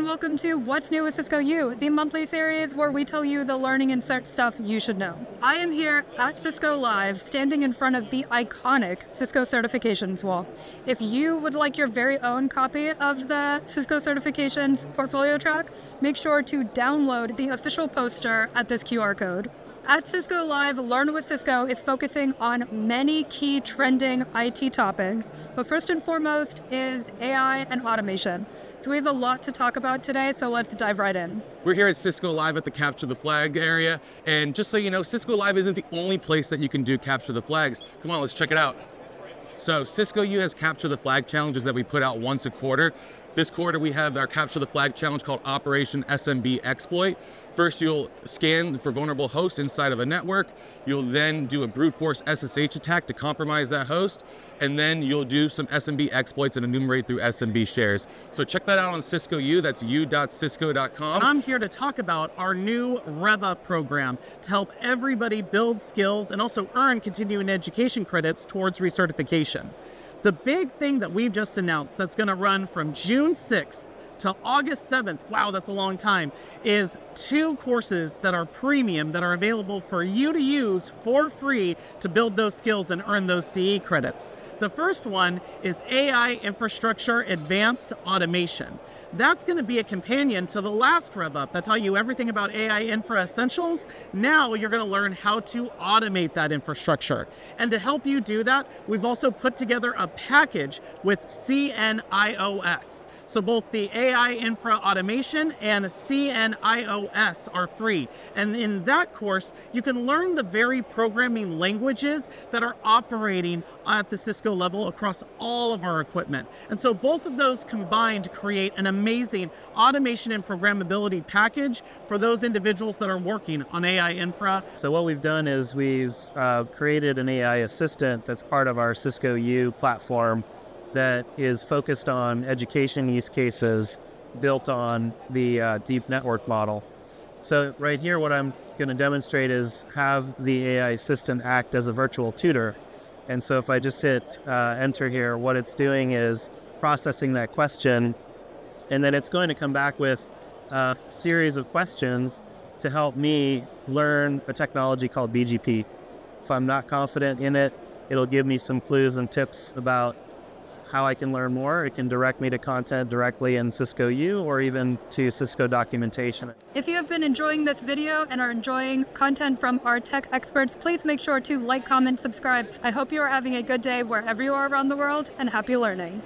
and welcome to What's New with Cisco U, the monthly series where we tell you the learning and cert stuff you should know. I am here at Cisco Live, standing in front of the iconic Cisco certifications wall. If you would like your very own copy of the Cisco certifications portfolio track, make sure to download the official poster at this QR code. At Cisco Live, Learn with Cisco is focusing on many key trending IT topics, but first and foremost is AI and automation. So we have a lot to talk about today, so let's dive right in. We're here at Cisco Live at the Capture the Flag area, and just so you know, Cisco Live isn't the only place that you can do Capture the Flags. Come on, let's check it out. So Cisco U has Capture the Flag challenges that we put out once a quarter. This quarter we have our Capture the Flag challenge called Operation SMB Exploit. First, you'll scan for vulnerable hosts inside of a network. You'll then do a brute force SSH attack to compromise that host. And then you'll do some SMB exploits and enumerate through SMB shares. So check that out on Cisco U. That's u.cisco.com. I'm here to talk about our new Rev Up program to help everybody build skills and also earn continuing education credits towards recertification. The big thing that we've just announced that's going to run from June 6th till August 7th, wow, that's a long time, is two courses that are premium that are available for you to use for free to build those skills and earn those CE credits. The first one is AI Infrastructure Advanced Automation. That's going to be a companion to the last rev up that tell you everything about AI infra essentials. Now you're going to learn how to automate that infrastructure. And to help you do that, we've also put together a package with CNIOS. So both the AI infra automation and CNIOS are free. And in that course, you can learn the very programming languages that are operating at the Cisco level across all of our equipment. And so both of those combined create an amazing automation and programmability package for those individuals that are working on AI infra. So what we've done is we've uh, created an AI assistant that's part of our Cisco U platform that is focused on education use cases built on the uh, deep network model. So right here, what I'm going to demonstrate is have the AI assistant act as a virtual tutor. And so if I just hit uh, enter here, what it's doing is processing that question, and then it's going to come back with a series of questions to help me learn a technology called BGP. So I'm not confident in it. It'll give me some clues and tips about how I can learn more. It can direct me to content directly in Cisco U or even to Cisco documentation. If you have been enjoying this video and are enjoying content from our tech experts, please make sure to like, comment, subscribe. I hope you are having a good day wherever you are around the world and happy learning.